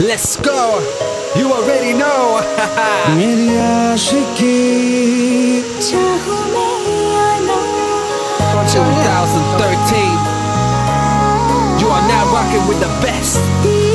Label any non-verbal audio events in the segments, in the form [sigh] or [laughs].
Let's go. You already know. [laughs] मेरी आशिकी 2013. You are now rocking with the best.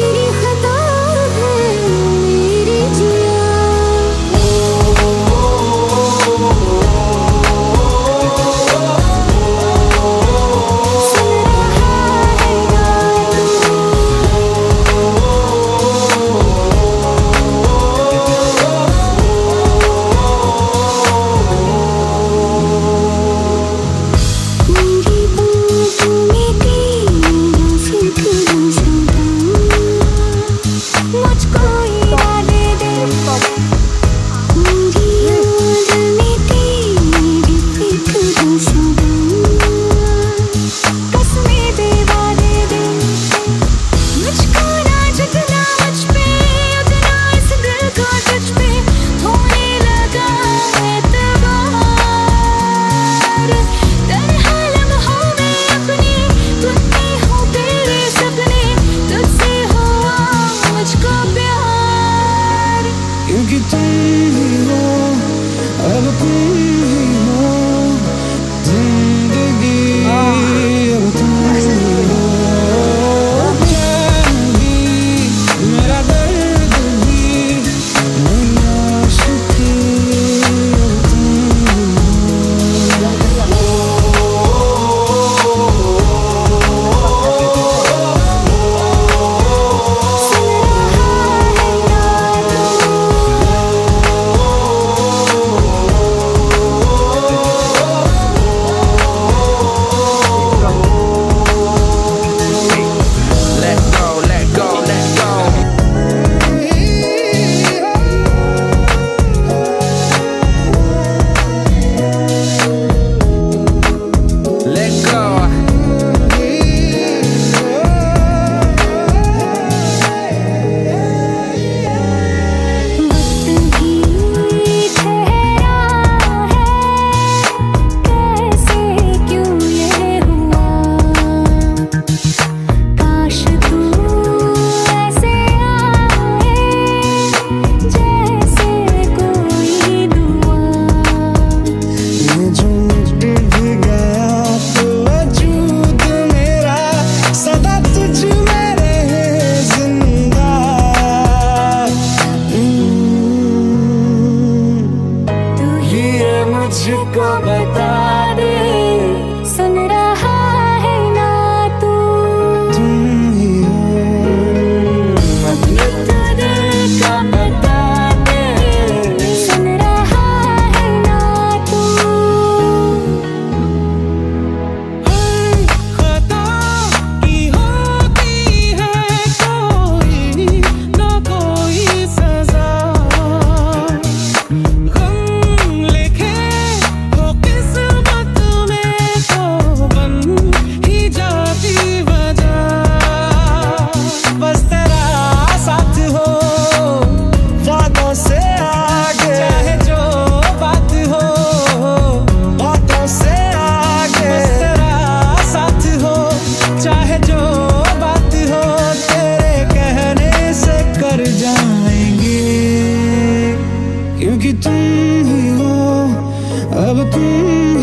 antes de começar. क्योंकि तुम ही हो अब तुम